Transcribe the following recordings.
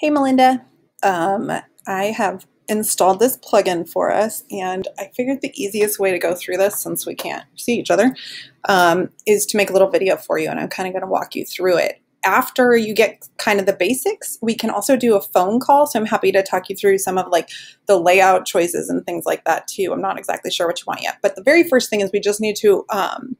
Hey Melinda, um, I have installed this plugin for us and I figured the easiest way to go through this since we can't see each other um, is to make a little video for you and I'm kind of going to walk you through it. After you get kind of the basics, we can also do a phone call. So I'm happy to talk you through some of like the layout choices and things like that too. I'm not exactly sure what you want yet. But the very first thing is we just need to um,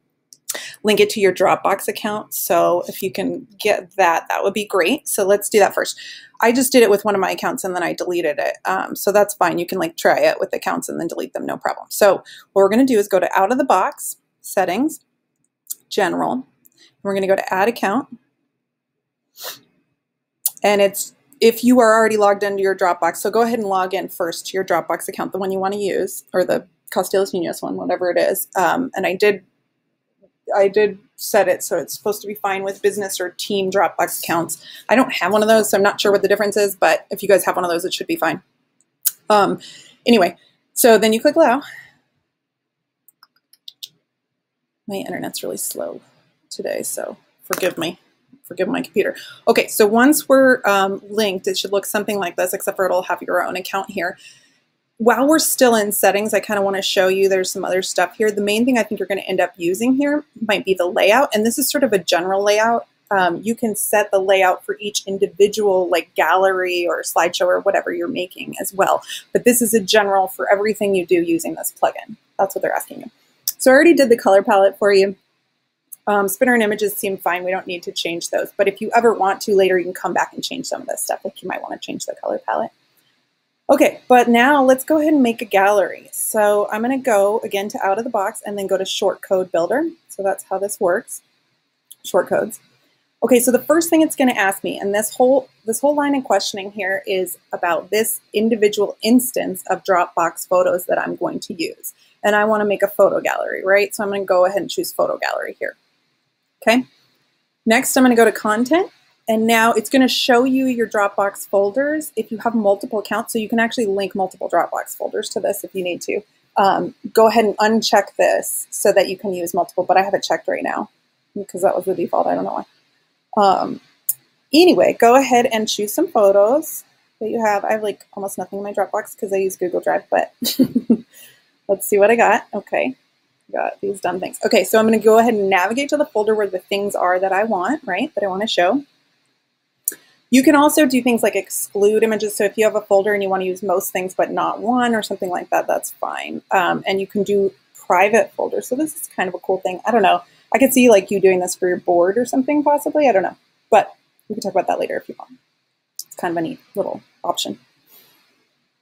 link it to your Dropbox account. So if you can get that, that would be great. So let's do that first. I just did it with one of my accounts and then I deleted it. Um, so that's fine. You can like try it with accounts and then delete them, no problem. So what we're going to do is go to out of the box, settings, general. We're going to go to add account. And it's if you are already logged into your Dropbox, so go ahead and log in first to your Dropbox account, the one you want to use, or the Costellos Munoz one, whatever it is. Um, and I did I did set it so it's supposed to be fine with business or team Dropbox accounts. I don't have one of those, so I'm not sure what the difference is, but if you guys have one of those, it should be fine. Um, anyway, so then you click allow. My internet's really slow today, so forgive me. Forgive my computer. Okay, so once we're um, linked, it should look something like this, except for it'll have your own account here while we're still in settings, I kind of want to show you there's some other stuff here. The main thing I think you're going to end up using here might be the layout. And this is sort of a general layout. Um, you can set the layout for each individual like gallery or slideshow or whatever you're making as well. But this is a general for everything you do using this plugin. That's what they're asking you. So I already did the color palette for you. Um, spinner and images seem fine. We don't need to change those. But if you ever want to later, you can come back and change some of this stuff. Like you might want to change the color palette. Okay, but now let's go ahead and make a gallery. So I'm going to go again to out of the box and then go to short code builder. So that's how this works, short codes. Okay, so the first thing it's going to ask me, and this whole this whole line of questioning here is about this individual instance of Dropbox photos that I'm going to use. And I want to make a photo gallery, right? So I'm going to go ahead and choose photo gallery here. Okay. Next, I'm going to go to content and now it's going to show you your Dropbox folders if you have multiple accounts. So you can actually link multiple Dropbox folders to this if you need to. Um, go ahead and uncheck this so that you can use multiple, but I have it checked right now because that was the default. I don't know why. Um, anyway, go ahead and choose some photos that you have. I have like almost nothing in my Dropbox because I use Google Drive, but let's see what I got. Okay, got these done things. Okay, so I'm going to go ahead and navigate to the folder where the things are that I want, right, that I want to show. You can also do things like exclude images. So if you have a folder and you want to use most things but not one or something like that, that's fine. Um, and you can do private folders. So this is kind of a cool thing. I don't know. I could see like you doing this for your board or something possibly. I don't know. But we can talk about that later if you want. It's kind of a neat little option.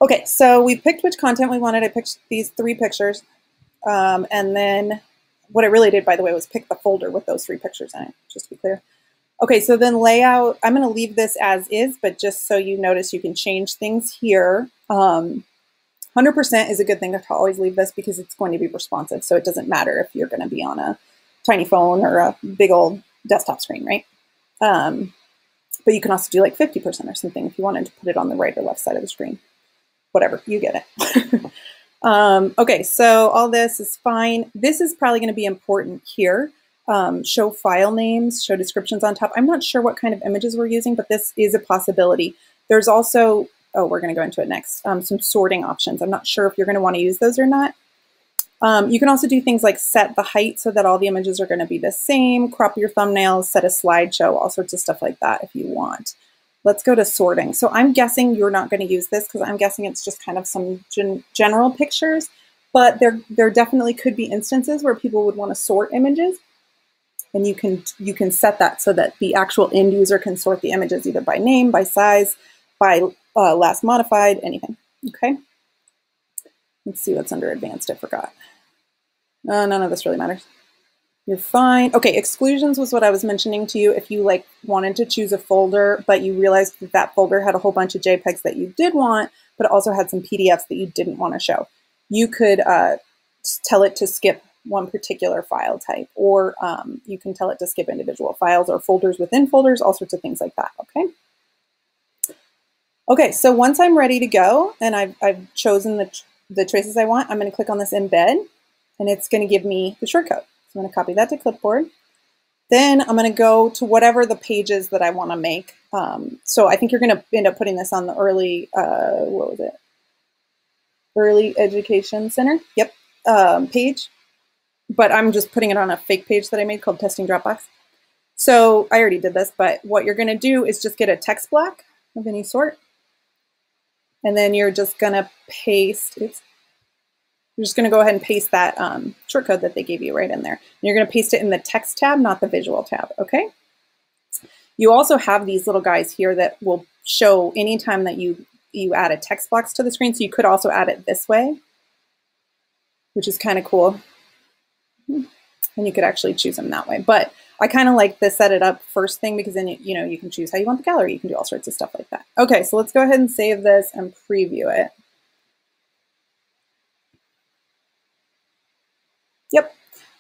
Okay, so we picked which content we wanted. I picked these three pictures. Um, and then what I really did, by the way, was pick the folder with those three pictures in it, just to be clear. Okay, so then layout, I'm gonna leave this as is, but just so you notice, you can change things here. 100% um, is a good thing to always leave this because it's going to be responsive. So it doesn't matter if you're gonna be on a tiny phone or a big old desktop screen, right? Um, but you can also do like 50% or something if you wanted to put it on the right or left side of the screen. Whatever, you get it. um, okay, so all this is fine. This is probably gonna be important here um, show file names, show descriptions on top. I'm not sure what kind of images we're using, but this is a possibility. There's also, oh, we're going to go into it next, um, some sorting options. I'm not sure if you're going to want to use those or not. Um, you can also do things like set the height so that all the images are going to be the same, crop your thumbnails, set a slideshow, all sorts of stuff like that if you want. Let's go to sorting. So I'm guessing you're not going to use this because I'm guessing it's just kind of some gen general pictures, but there, there definitely could be instances where people would want to sort images and you can you can set that so that the actual end user can sort the images either by name, by size, by uh, last modified, anything. Okay. Let's see what's under advanced. I forgot. Uh, none of this really matters. You're fine. Okay, exclusions was what I was mentioning to you. If you like wanted to choose a folder, but you realized that that folder had a whole bunch of JPEGs that you did want, but also had some PDFs that you didn't want to show, you could uh, tell it to skip one particular file type, or um, you can tell it to skip individual files or folders within folders, all sorts of things like that, okay? Okay, so once I'm ready to go and I've, I've chosen the, the traces I want, I'm gonna click on this embed and it's gonna give me the shortcode. So I'm gonna copy that to clipboard. Then I'm going to go to whatever the pages that I want to make. Um, so I think you're going to end up putting this on the early, uh, what was it? Early Education Center. Yep, um, page. But I'm just putting it on a fake page that I made called Testing Dropbox. So I already did this, but what you're going to do is just get a text block of any sort. And then you're just going to paste, you're just going to go ahead and paste that um, shortcode that they gave you right in there. And you're going to paste it in the text tab, not the visual tab, okay? You also have these little guys here that will show anytime that you, you add a text box to the screen. So you could also add it this way, which is kind of cool. And you could actually choose them that way. But I kind of like the set it up first thing because then, you, you know, you can choose how you want the gallery. You can do all sorts of stuff like that. Okay, so let's go ahead and save this and preview it. Yep.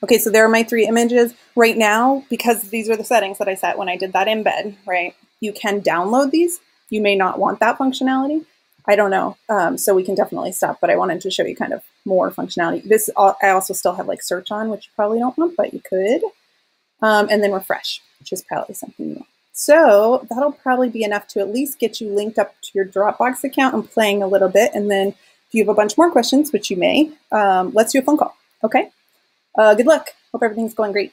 Okay, so there are my three images. Right now, because these are the settings that I set when I did that embed, right? You can download these. You may not want that functionality. I don't know. Um, so we can definitely stop, but I wanted to show you kind of more functionality. This I also still have like search on, which you probably don't want, but you could. Um, and then refresh, which is probably something you want. So that'll probably be enough to at least get you linked up to your Dropbox account and playing a little bit. And then if you have a bunch more questions, which you may, um, let's do a phone call. Okay. Uh, good luck. Hope everything's going great.